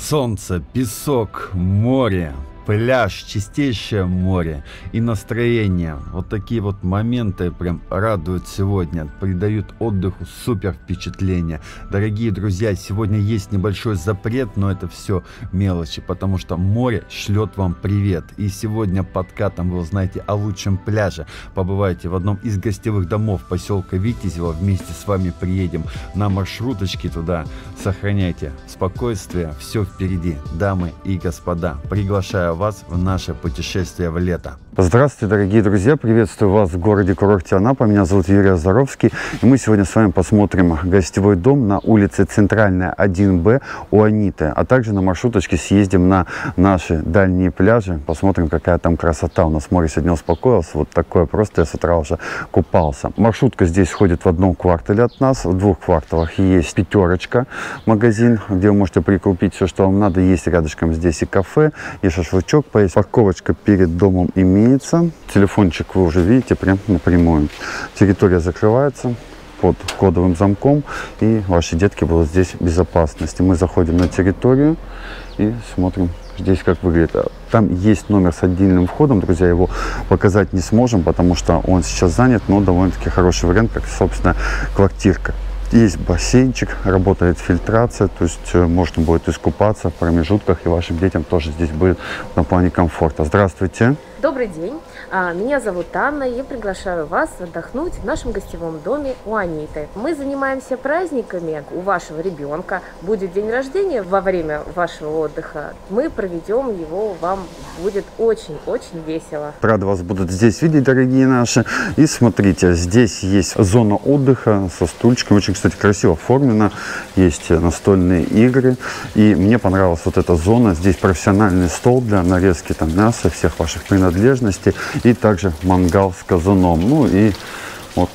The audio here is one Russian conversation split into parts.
Солнце, песок, море, пляж, чистейшее море и настроение. Вот такие вот моменты прям радуют сегодня, придают отдыху супер впечатление. Дорогие друзья, сегодня есть небольшой запрет, но это все мелочи, потому что море шлет вам привет. И сегодня подкатом вы узнаете о лучшем пляже. Побывайте в одном из гостевых домов поселка Витязева. Вместе с вами приедем на маршруточке туда. Сохраняйте спокойствие, все впереди, дамы и господа. Приглашаю вас в наше путешествие в лето. Здравствуйте, дорогие друзья! Приветствую вас в городе курорте Анапа. Меня зовут Юрий Азаровский. И мы сегодня с вами посмотрим гостевой дом на улице Центральная 1Б у Аниты. А также на маршруточке съездим на наши дальние пляжи. Посмотрим, какая там красота. У нас море сегодня успокоилось. Вот такое просто. Я с утра уже купался. Маршрутка здесь ходит в одном квартале от нас. В двух кварталах есть пятерочка магазин, где вы можете прикупить все, что вам надо. Есть рядышком здесь и кафе, и шашлычок поесть. Парковочка перед домом имеется имеется. Телефончик вы уже видите прям напрямую. Территория закрывается под кодовым замком, и ваши детки будут здесь в безопасности. Мы заходим на территорию и смотрим здесь как выглядит. Там есть номер с отдельным входом, друзья, его показать не сможем, потому что он сейчас занят, но довольно-таки хороший вариант, как, собственно, квартирка. Есть бассейнчик, работает фильтрация, то есть э, можно будет искупаться в промежутках, и вашим детям тоже здесь будет на плане комфорта. Здравствуйте! Добрый день, а, меня зовут Анна, я приглашаю вас отдохнуть в нашем гостевом доме у Аниты. Мы занимаемся праздниками у вашего ребенка, будет день рождения во время вашего отдыха, мы проведем его, вам будет очень-очень весело. Рада вас будут здесь видеть, дорогие наши. И смотрите, здесь есть зона отдыха со стульчиками, очень, кстати, красиво оформлена, есть настольные игры. И мне понравилась вот эта зона, здесь профессиональный стол для нарезки там мяса, всех ваших принадлежностей принадлежности и также мангал с казаном. Ну и вот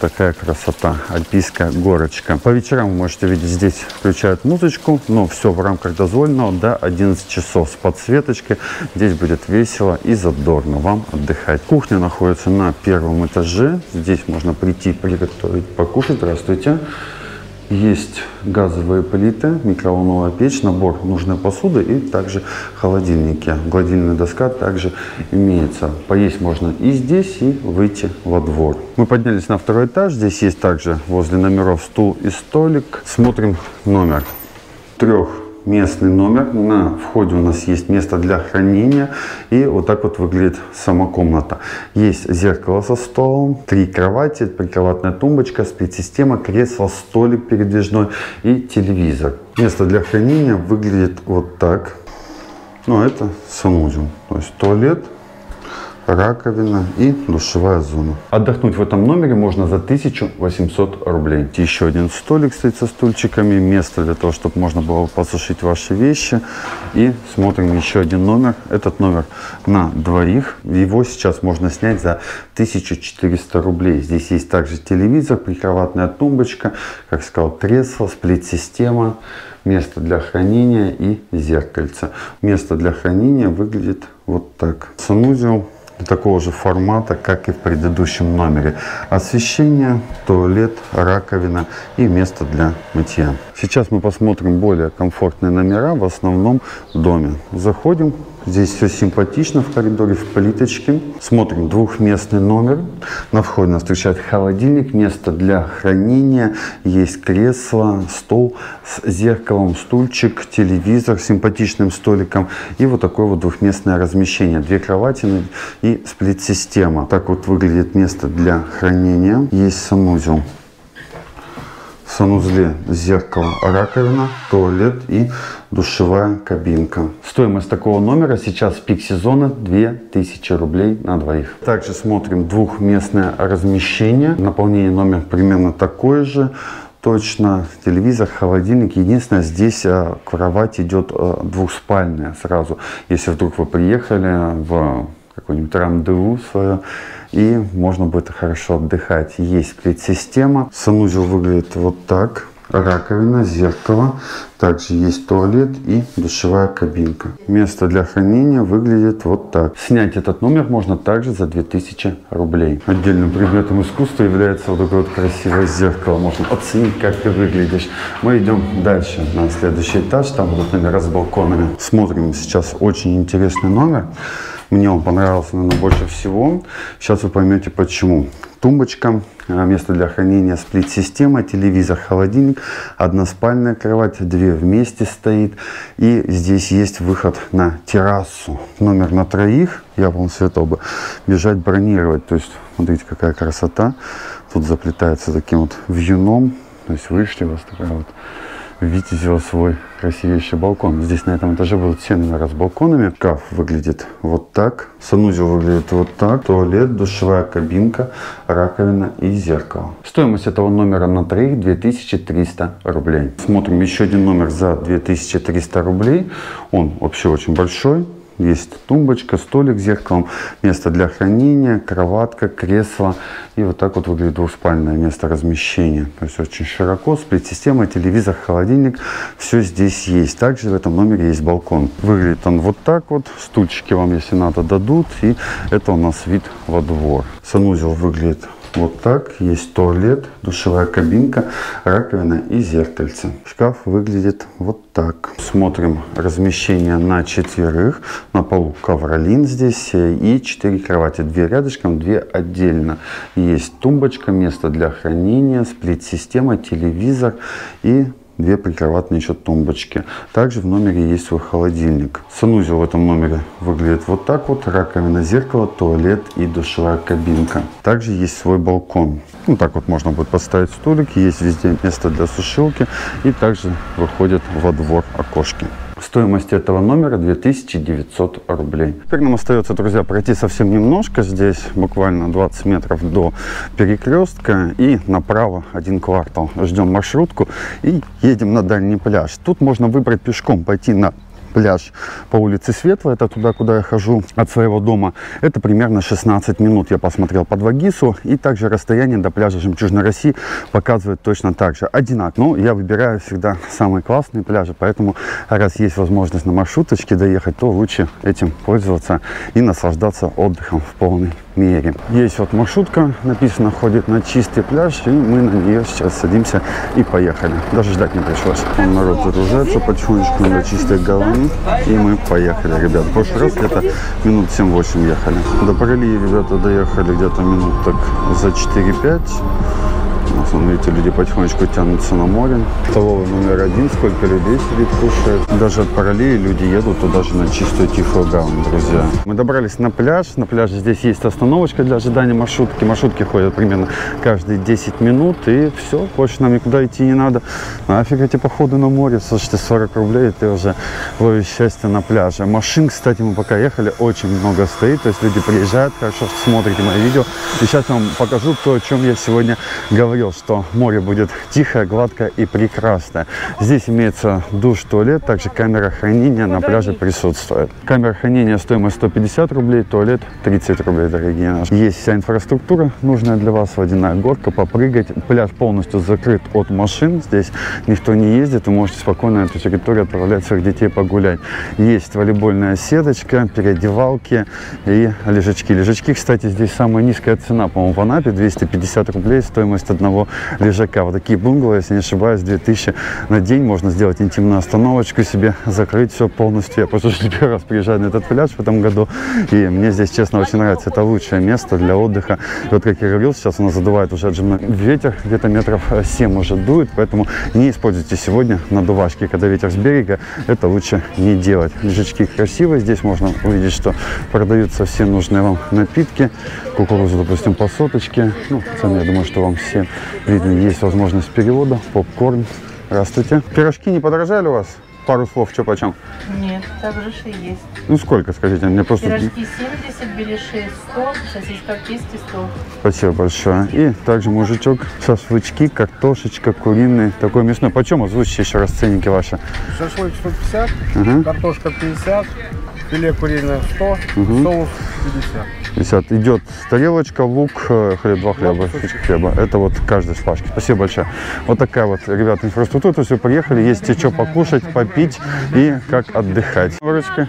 такая красота, альпийская горочка. По вечерам вы можете видеть, здесь включают музычку, но все в рамках дозволенного до 11 часов с подсветочкой. Здесь будет весело и задорно вам отдыхать. Кухня находится на первом этаже. Здесь можно прийти приготовить, покушать. Здравствуйте. Есть газовые плиты, микроволновая печь, набор нужной посуды и также холодильники. Гладильная доска также имеется. Поесть можно и здесь, и выйти во двор. Мы поднялись на второй этаж. Здесь есть также возле номеров стул и столик. Смотрим номер. Трех местный номер. На входе у нас есть место для хранения. И вот так вот выглядит сама комната. Есть зеркало со столом, три кровати, прикроватная тумбочка, сплит-система, кресло, столик передвижной и телевизор. Место для хранения выглядит вот так. Ну, это санузел. То есть туалет, раковина и душевая зона. Отдохнуть в этом номере можно за 1800 рублей. Еще один столик стоит со стульчиками, место для того, чтобы можно было посушить ваши вещи. И смотрим еще один номер. Этот номер на двоих. Его сейчас можно снять за 1400 рублей. Здесь есть также телевизор, прикроватная тумбочка, как сказал, кресло, сплит-система место для хранения и зеркальце. Место для хранения выглядит вот так. Санузел такого же формата, как и в предыдущем номере. Освещение, туалет, раковина и место для мытья. Сейчас мы посмотрим более комфортные номера в основном доме. Заходим, Здесь все симпатично в коридоре, в плиточке. Смотрим двухместный номер. На входе нас встречает холодильник, место для хранения. Есть кресло, стол с зеркалом, стульчик, телевизор с симпатичным столиком. И вот такое вот двухместное размещение. Две кровати и сплит-система. Так вот выглядит место для хранения. Есть санузел санузле зеркало, раковина, туалет и душевая кабинка. Стоимость такого номера сейчас в пик сезона 2000 рублей на двоих. Также смотрим двухместное размещение. Наполнение номера примерно такое же точно телевизор, холодильник. Единственное, здесь э, кровать идет э, двухспальная сразу. Если вдруг вы приехали в какой-нибудь рандеву свое, и можно будет хорошо отдыхать. Есть сплит-система. Санузел выглядит вот так. раковина, зеркало. Также есть туалет и душевая кабинка. Место для хранения выглядит вот так. Снять этот номер можно также за 2000 рублей. Отдельным предметом искусства является вот такое вот красивое зеркало. Можно оценить, как ты выглядишь. Мы идем дальше на следующий этаж. Там будут номера с балконами. Смотрим сейчас очень интересный номер. Мне он понравился, наверное, больше всего. Сейчас вы поймете почему. Тумбочка, а, место для хранения сплит-система, телевизор, холодильник, односпальная кровать, две вместе стоит. И здесь есть выход на террасу. Номер на троих. Я вам советовал бы бежать бронировать. То есть, смотрите, какая красота. Тут заплетается таким вот вьюном. То есть вышли, у вас такая вот Витязева свой красивейший балкон. Здесь на этом этаже будут все номера с балконами. Шкаф выглядит вот так. Санузел выглядит вот так. Туалет, душевая кабинка, раковина и зеркало. Стоимость этого номера на троих 2300 рублей. Смотрим еще один номер за 2300 рублей. Он вообще очень большой. Есть тумбочка, столик с зеркалом, место для хранения, кроватка, кресло. И вот так вот выглядит двухспальное место размещения. То есть очень широко, сплит-система, телевизор, холодильник. Все здесь есть. Также в этом номере есть балкон. Выглядит он вот так вот. Стульчики вам, если надо, дадут. И это у нас вид во двор. Санузел выглядит вот так. Есть туалет, душевая кабинка, раковина и зеркальце. Шкаф выглядит вот так. Смотрим размещение на четверых. На полу ковролин здесь и четыре кровати. Две рядышком, две отдельно. Есть тумбочка, место для хранения, сплит-система, телевизор и две прикроватные еще тумбочки. Также в номере есть свой холодильник. Санузел в этом номере выглядит вот так вот. Раковина, зеркало, туалет и душевая кабинка. Также есть свой балкон. Ну, так вот можно будет поставить столик. Есть везде место для сушилки. И также выходят во двор окошки. Стоимость этого номера 2900 рублей. Теперь нам остается, друзья, пройти совсем немножко. Здесь буквально 20 метров до перекрестка. И направо один квартал. Ждем маршрутку и едем на дальний пляж. Тут можно выбрать пешком, пойти на пляж по улице Светлая, это туда, куда я хожу от своего дома. Это примерно 16 минут я посмотрел под Вагису. И также расстояние до пляжа Жемчужной России показывает точно так же. Одинак. Но я выбираю всегда самые классные пляжи, поэтому раз есть возможность на маршруточке доехать, то лучше этим пользоваться и наслаждаться отдыхом в полной мере. Есть вот маршрутка, написано, ходит на чистый пляж, и мы на нее сейчас садимся и поехали. Даже ждать не пришлось. Он народ загружается потихонечку на чистой голове, и мы поехали, ребят. В прошлый раз где-то минут 7-8 ехали. До Паралии ребята доехали где-то минут так за 4-5. Смотрите, люди потихонечку тянутся на море. Столовый номер один, сколько людей сидит, кушает. Даже от Паралии люди едут туда же на чистую тихую гавань, друзья. Мы добрались на пляж. На пляже здесь есть остановочка для ожидания маршрутки. Маршрутки ходят примерно каждые 10 минут. И все, больше нам никуда идти не надо. Нафиг эти походы на море. Слушайте, 40 рублей, и ты уже ловишь счастье на пляже. Машин, кстати, мы пока ехали, очень много стоит. То есть люди приезжают, хорошо, что смотрите мои видео. И сейчас вам покажу то, о чем я сегодня говорил что море будет тихое, гладкое и прекрасное. Здесь имеется душ, туалет, также камера хранения на пляже присутствует. Камера хранения стоимость 150 рублей, туалет 30 рублей, дорогие наши. Есть вся инфраструктура, нужная для вас, водяная горка, попрыгать. Пляж полностью закрыт от машин, здесь никто не ездит, вы можете спокойно на эту территорию отправлять своих детей погулять. Есть волейбольная сеточка, переодевалки и лежачки. Лежачки, кстати, здесь самая низкая цена, по-моему, в Анапе 250 рублей стоимость одного лежака. Вот такие бунгало, если не ошибаюсь, 2000 на день. Можно сделать интимную остановочку себе, закрыть все полностью. Я просто первый раз приезжаю на этот пляж в этом году. И мне здесь, честно, очень нравится. Это лучшее место для отдыха. И вот, как я говорил, сейчас у нас задувает уже отжимной ветер. Где-то метров 7 уже дует. Поэтому не используйте сегодня надувашки, когда ветер с берега. Это лучше не делать. Лежачки красивые. Здесь можно увидеть, что продаются все нужные вам напитки. Кукурузу, допустим, по соточке. Ну, цены, я думаю, что вам все есть возможность перевода, попкорн. Здравствуйте. Пирожки не подорожали у вас? Пару слов, что почем? Нет, так же и есть. Ну сколько, скажите, мне просто... Пирожки 70, беляши 100, сосиска в тесте 100. Спасибо большое. И также мужичок, шашлычки, картошечка, куриный, такой мясной. Почем озвучите еще раз ценники ваши? Шашлык 150, Ага. картошка 50, филе куриное 100, Мгм. соус 50. 50. Идет тарелочка, лук, э, хлеб, два хлеба, хлеба. Это вот каждой с пачки. Спасибо большое. Вот такая вот, ребята, инфраструктура. То есть вы приехали, есть что покушать, попить и как отдыхать. Выручка.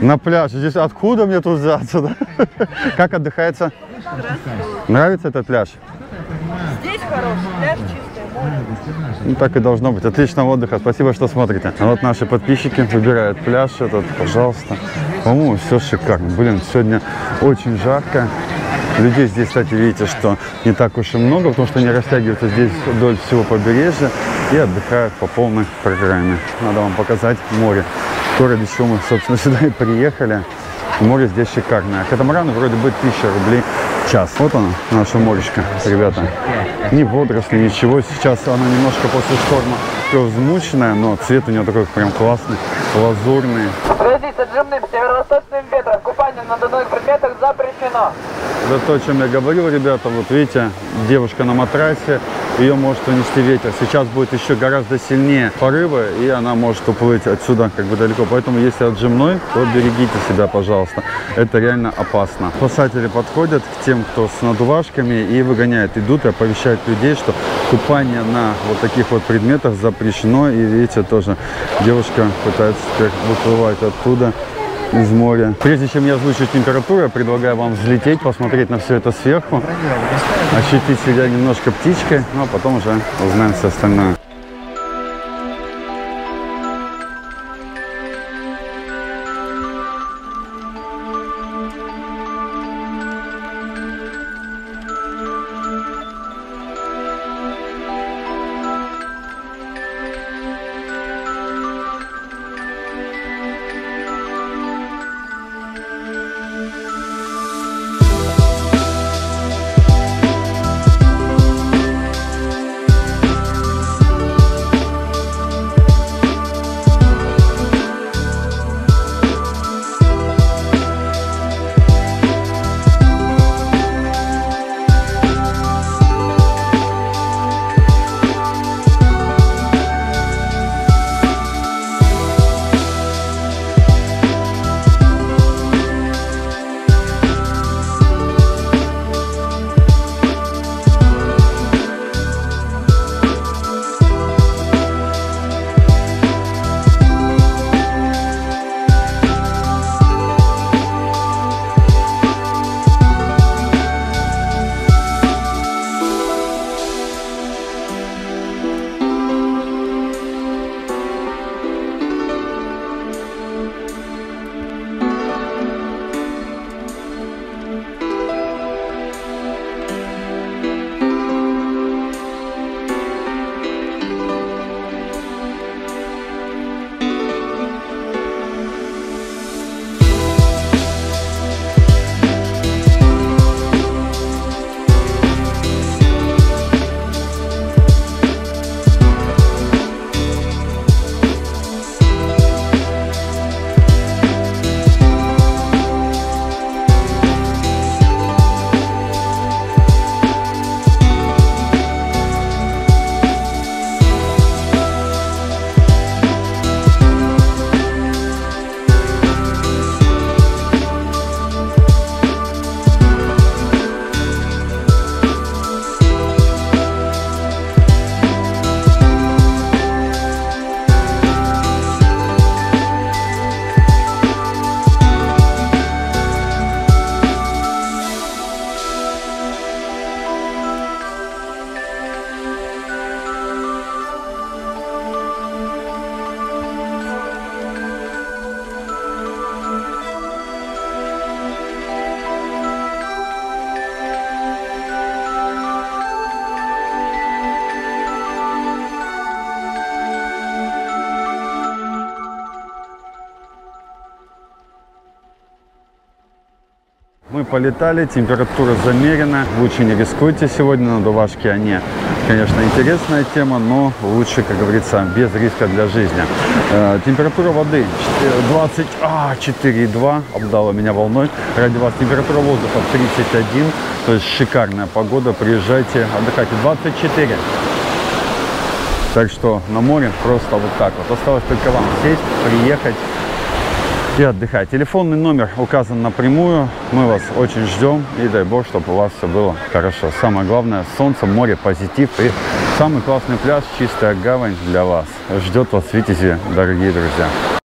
На пляже. Здесь откуда мне тут взяться? да? Как отдыхается? Нравится этот пляж? Здесь хороший пляж, чистое море. Ну, так и должно быть. Отличного отдыха. Спасибо, что смотрите. А вот наши подписчики выбирают пляж этот, пожалуйста. По-моему, все шикарно. Блин, сегодня очень жарко. Людей здесь, кстати, видите, что не так уж и много, потому что они растягиваются здесь вдоль всего побережья и отдыхают по полной программе. Надо вам показать море. То, ради чего мы, собственно, сюда и приехали. Море здесь шикарное. Катамараны вроде бы 1000 рублей в час. Вот оно, наше моречко, ребята. Ни водоросли, ничего. Сейчас оно немножко после шторма все взмученное, но цвет у него такой прям классный, лазурный. За дневным северо-восточным ветром. Купание на данных запрещено. Это то, о чем я говорил, ребята. Вот видите, девушка на матрасе, ее может унести ветер. Сейчас будет еще гораздо сильнее порывы, и она может уплыть отсюда как бы далеко. Поэтому, если отжимной, то берегите себя, пожалуйста. Это реально опасно. Спасатели подходят к тем, кто с надувашками, и выгоняют. Идут и оповещают людей, что купание на вот таких вот предметах запрещено. И видите, тоже девушка пытается теперь выплывать оттуда из моря. Прежде чем я озвучу температуру, я предлагаю вам взлететь, посмотреть на все это сверху, ощутить себя немножко птичкой, ну а потом уже узнаем все остальное. Мы полетали, температура замерена. Лучше не рискуйте сегодня, надувашки они, конечно, интересная тема, но лучше, как говорится, без риска для жизни. Э, температура воды 24,2 обдала меня волной. Ради вас температура воздуха 31, то есть шикарная погода. Приезжайте, отдыхайте 24. Так что на море просто вот так вот. Осталось только вам сесть, приехать и отдыхать. Телефонный номер указан напрямую. Мы вас очень ждем и дай бог, чтобы у вас все было хорошо. Самое главное, солнце, море, позитив и самый классный пляж, чистая гавань для вас. Ждет вас Витязи, дорогие друзья.